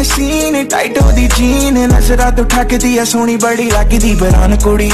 ਐ scene tight ਦੀ jean ਨਜ਼ਰਾਂ ਤੋਂ ਠੱਕਦੀ ਐ ਸੋਹਣੀ ਬੜੀ ਲੱਗਦੀ ਬਰਾਨ ਕੁੜੀ।